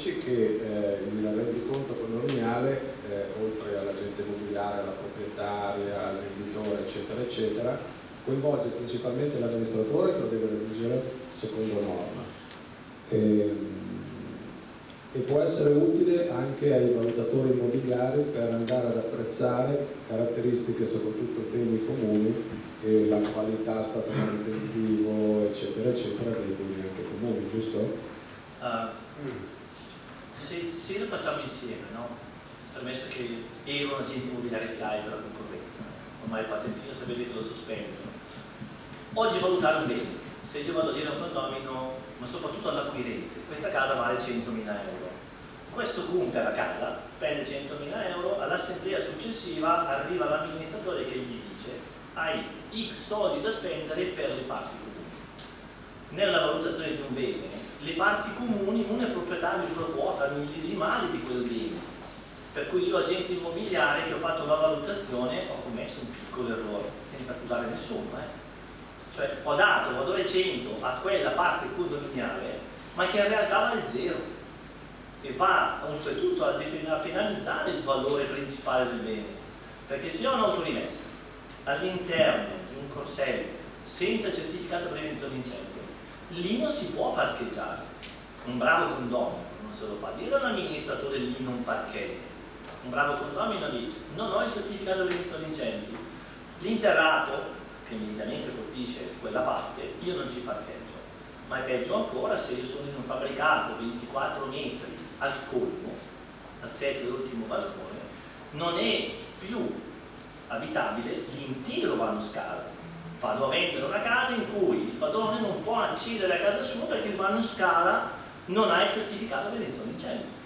economici che eh, il rendiconto condominiale, eh, oltre all'agente immobiliare, alla proprietaria, all'editore, eccetera, eccetera, coinvolge principalmente l'amministratore che lo deve redigere secondo norma. E, ehm, e può essere utile anche ai valutatori immobiliari per andare ad apprezzare caratteristiche, soprattutto beni comuni e la qualità stato manutentivo, eccetera, eccetera, dei beni anche comuni, giusto? Uh, se, se, lo facciamo insieme, no? permesso che ero un agente immobiliare FIAI per la concorrenza, ormai il patentino sapete che lo sospendono. Oggi valutare un bene, se io vado a dire a un condomino, ma soprattutto all'acquirente, questa casa vale 100.000 euro. Questo compra la casa, spende 100.000 euro, all'assemblea successiva arriva l'amministratore che gli dice hai X soldi da spendere per le parti comuni. Nella valutazione di un bene le parti comuni, uno è proprietario pro quota millesimale di quel bene. Per cui io, agente immobiliare, che ho fatto la valutazione, ho commesso un piccolo errore, senza accusare nessuno. Eh. Cioè, ho dato valore 100 a quella parte condominiale, ma che in realtà vale zero. E va oltretutto a penalizzare il valore principale del bene. Perché se ho un'autorimessa all'interno di un corsello senza certificato di prevenzione incendio, lì non si può parcheggiare. Un bravo condomino non se lo fa dire all'amministratore lì non parcheggia. Un bravo condomino dice non ho il certificato di prevenzione incendi. L'interrato, che immediatamente colpisce quella parte, io non ci parcheggio. Ma è peggio ancora se io sono in un fabbricato 24 metri al colmo, al tetto dell'ultimo balcone, non è più abitabile l'intero vano scala vado a vendere una casa in cui il padrone non può accedere a casa sua perché il vano in scala non ha il certificato prevenzione incendio.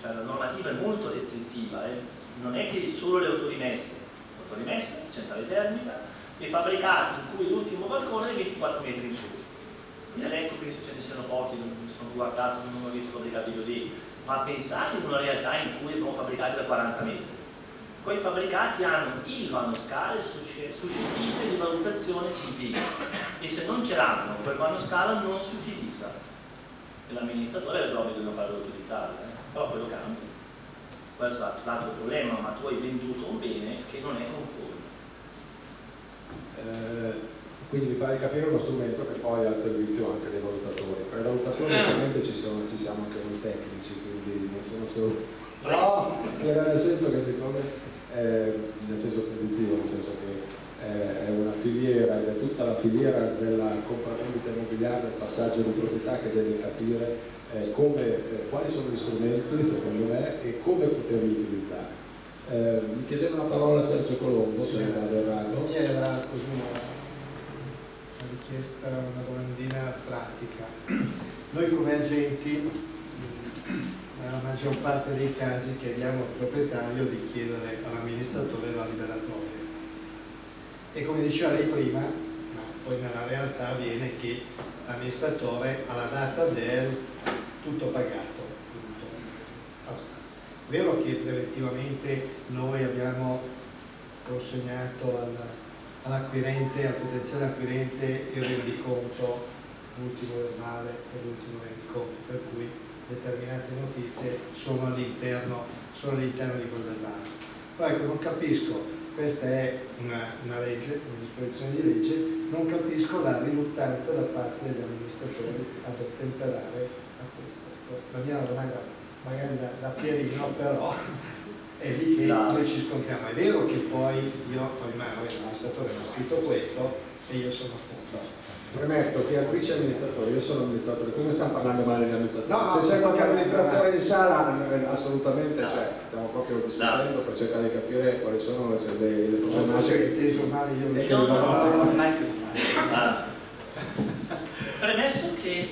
Cioè la normativa è molto restrittiva, eh? non è che solo le autorimesse, autorimesse, centrale termica, e fabbricati in cui l'ultimo balcone è 24 metri in su. In elenco penso ce ne siano pochi, non sono guardato, non ho visto fabbricati così, ma pensate in una realtà in cui abbiamo fabbricati da 40 metri quei fabbricati hanno il vanoscale suscettibile di valutazione CV e se non ce l'hanno quel vanoscala non si utilizza e l'amministratore avrebbe l'obbligo di non farlo utilizzare eh? però poi lo cambia. Questo è l'altro problema ma tu hai venduto un bene che non è conforme. Eh, quindi mi pare di capire uno strumento che poi ha il servizio anche dei valutatori. Per i valutatori ovviamente ci, sono, ci siamo anche noi tecnici quindi non sono solo no, era nel senso che secondo me eh, nel senso positivo, nel senso che eh, è una filiera ed è tutta la filiera della compravendita immobiliare, del passaggio di proprietà che deve capire eh, come, eh, quali sono gli strumenti secondo me e come poterli utilizzare. Eh, mi chiedeva una parola Sergio Colombo, se non vado errato. Era così una, una richiesta, una domandina pratica. Noi come agenti nella maggior parte dei casi chiediamo al proprietario di chiedere all'amministratore la liberatoria. E come diceva lei prima, ma poi nella realtà avviene che l'amministratore alla data del tutto pagato. Tutto. Vero che preventivamente noi abbiamo consegnato all'acquirente, al potenziale acquirente il rendiconto, l'ultimo verbale e l'ultimo rendiconto, per cui determinate notizie sono all'interno, all'interno di quel verbale. Poi ecco, non capisco, questa è una, una, legge, una disposizione di legge, non capisco la riluttanza da parte degli amministratori ad ottemperare a questa. Ecco, la mia domanda, magari da, da Pierino, però è lì che no. noi ci scontriamo. È vero che poi io, poi l'amministratore mi ha scritto questo e io sono appunto Premetto che qui c'è amministratore, io sono amministratore, come stiamo parlando male di amministratore? No, Se c'è qualche amministratore in sala, eh, assolutamente no. c'è, stiamo proprio discutendo no. per cercare di capire quali sono le, le, le problematiche. Non inteso male io mi sono no, no, no, non hai inteso male. Premesso che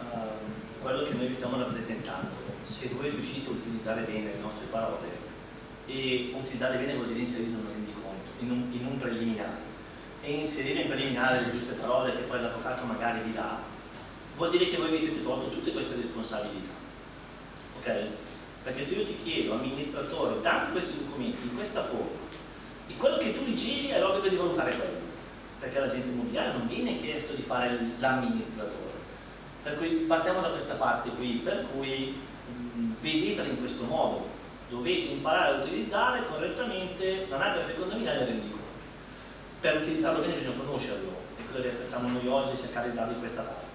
uh, quello che noi vi stiamo rappresentando, se voi riuscite a utilizzare bene le nostre parole, e utilizzare bene vuol dire inserire un rendiconto, in un, in un preliminare e inserire in preliminare le giuste parole che poi l'avvocato magari vi dà, vuol dire che voi vi siete tolto tutte queste responsabilità. Ok? Perché se io ti chiedo, amministratore, dammi questi documenti in questa forma, e quello che tu ricevi è l'obbligo di valutare quello, perché l'agente immobiliare non viene chiesto di fare l'amministratore, Per cui partiamo da questa parte qui, per cui mh, vedetela in questo modo, dovete imparare a utilizzare correttamente l'anagrafe condominiale e rendiconto. Per utilizzarlo bene bisogna conoscerlo, e quello che facciamo noi oggi è cercare di darvi questa parte.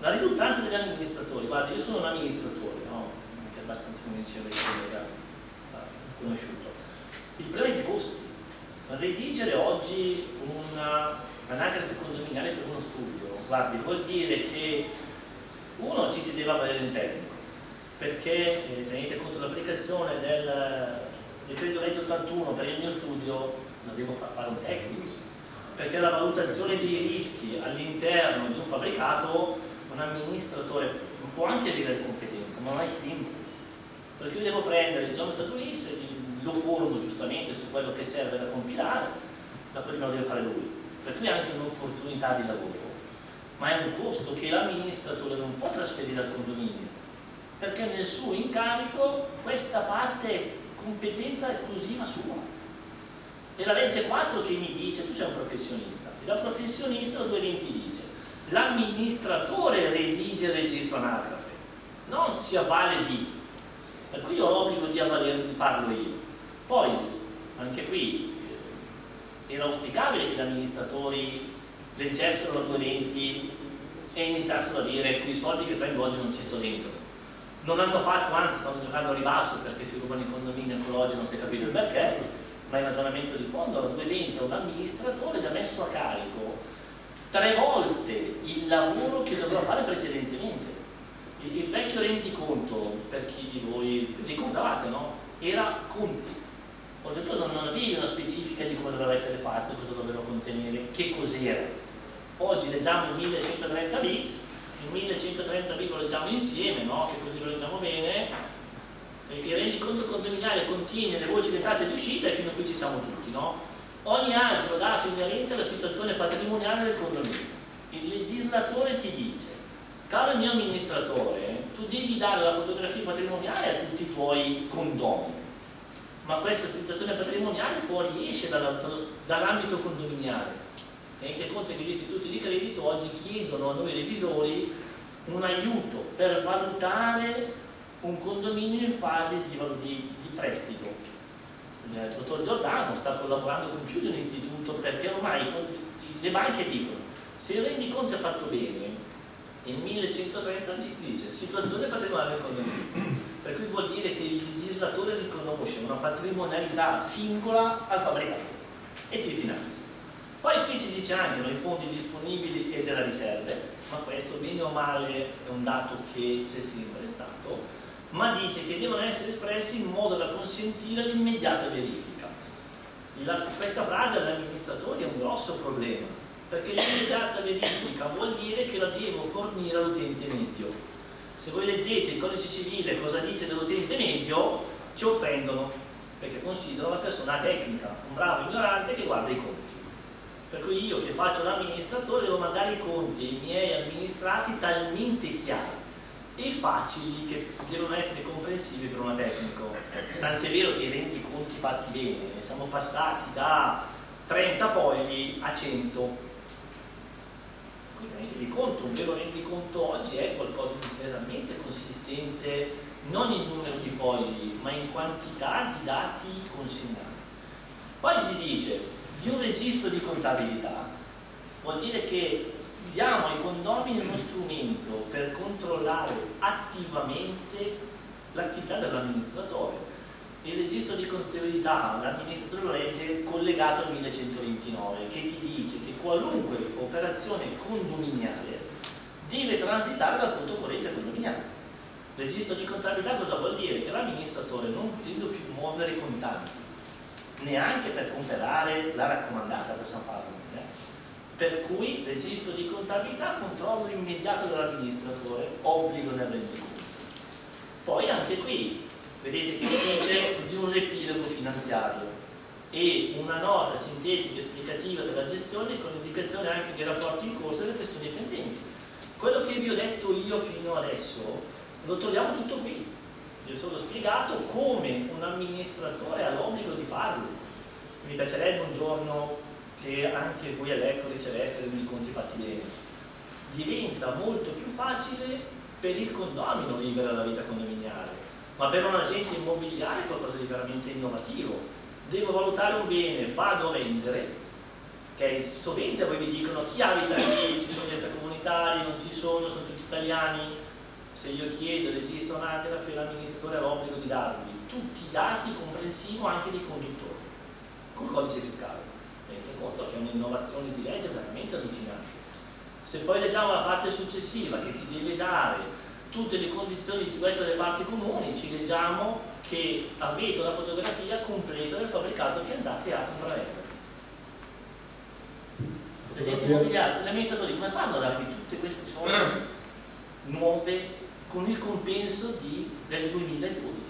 La riduttanza degli amministratori, guarda, io sono un amministratore, no? Anche abbastanza come diceva il collega eh, conosciuto. Il problema è i costi. Redigere oggi un'anagrafe condominiale per uno studio, guardi, vuol dire che uno ci si deve avere un tecnico, perché eh, tenete conto dell'applicazione del decreto legge 81 per il mio studio, la devo far fare un tecnico, perché la valutazione dei rischi all'interno di un fabbricato un amministratore può anche avere competenze, ma non hai tempo. Perché io devo prendere il geometra Luis, lo formo giustamente su quello che serve da compilare, dopodiché lo deve fare lui. Per cui è anche un'opportunità di lavoro, ma è un costo che l'amministratore non può trasferire al condominio, perché nel suo incarico questa parte è competenza esclusiva sua. E la legge 4 che mi dice, tu sei un professionista, e da professionista il 220 dice, l'amministratore redige il registro anagrafe, non si avvale di, per cui ho l'obbligo di, di farlo io. Poi, anche qui, eh, era auspicabile che gli amministratori leggessero la 220 e iniziassero a dire quei soldi che prendo oggi non ci sto dentro. Non hanno fatto, anzi stanno giocando a ribasso perché si rubano i condomini oggi non si è capito il perché, ma il ragionamento di fondo, la 220 è un amministratore che ha messo a carico tre volte il lavoro che dovevo fare precedentemente. Il, il vecchio rendiconto, per chi di voi li contavate, no? Era conti. Oltretutto non, non avevi una specifica di come doveva essere fatto, cosa doveva contenere, che cos'era. Oggi leggiamo il 1130 bis, il 1130 bis lo leggiamo insieme, no? che così lo leggiamo bene, il rendiconto condominiale contiene le voci di entrata e di uscita e fino a qui ci siamo tutti, no? ogni altro dato inerente alla situazione patrimoniale del condominio. Il legislatore ti dice, caro mio amministratore, tu devi dare la fotografia patrimoniale a tutti i tuoi condomini, ma questa situazione patrimoniale fuoriesce dall'ambito condominiale. Tenete conto che gli istituti di credito oggi chiedono a noi revisori un aiuto per valutare un condominio in fase di, di, di prestito. Il dottor Giordano sta collaborando con più di un istituto perché ormai le banche dicono se il rendiconto è fatto bene il 1130 dice situazione patrimoniale del condominio per cui vuol dire che il legislatore riconosce una patrimonialità singola al fabbricato e ti finanzia. Poi qui ci dice anche noi fondi disponibili e della riserve ma questo bene o male è un dato che c'è sempre stato ma dice che devono essere espressi in modo da consentire l'immediata verifica. La, questa frase agli amministratori è un grosso problema, perché l'immediata verifica vuol dire che la devo fornire all'utente medio. Se voi leggete il codice civile cosa dice dell'utente medio, ci offendono, perché considero la persona tecnica, un bravo ignorante che guarda i conti. Per cui io che faccio l'amministratore devo mandare i conti ai miei amministrati talmente chiari e facili che devono essere comprensivi per un tecnico. Tant'è vero che i rendiconti fatti bene, siamo passati da 30 fogli a 100. Quindi tenetevi conto, un vero rendiconto oggi è qualcosa di veramente consistente, non in numero di fogli, ma in quantità di dati consegnati. Poi si dice di un registro di contabilità, vuol dire che diamo ai condomini uno strumento per controllare attivamente l'attività dell'amministratore. Il registro di contabilità l'amministratore legge collegato al 1129 che ti dice che qualunque operazione condominiale deve transitare dal conto corrente condominiale. Registro di contabilità cosa vuol dire? Che l'amministratore non potendo più muovere contanti, neanche per comprare la raccomandata, possiamo farlo, eh? Per cui registro di contabilità, controllo immediato dell'amministratore, obbligo del rendiconto. Poi anche qui, vedete che dice di un riepilogo finanziario e una nota sintetica esplicativa della gestione con indicazione anche dei rapporti in corso e delle questioni pendenti. Quello che vi ho detto io fino adesso lo troviamo tutto qui. Vi ho solo spiegato come un amministratore ha l'obbligo di farlo. Mi piacerebbe un giorno che anche voi all'Ecco riceveste dei conti fatti bene, diventa molto più facile per il condomino vivere la vita condominiale, ma per un agente immobiliare è qualcosa di veramente innovativo. Devo valutare un bene, vado a vendere, ok? Sovente voi vi dicono chi abita qui, ci sono gli extracomunitari, non ci sono, sono tutti italiani. Se io chiedo, registro un'anagrafe, l'amministratore ha l'obbligo di darvi tutti i dati comprensivo anche dei conduttori, col codice fiscale. Tenete conto che è un'innovazione di legge veramente allucinante. Se poi leggiamo la parte successiva che ti deve dare tutte le condizioni di sicurezza delle parti comuni, ci leggiamo che avete una fotografia completa del fabbricato che andate a comprare. L'agenzia immobiliare, gli amministratori come fanno a darvi tutte queste soldi nuove con il compenso di, del 2012?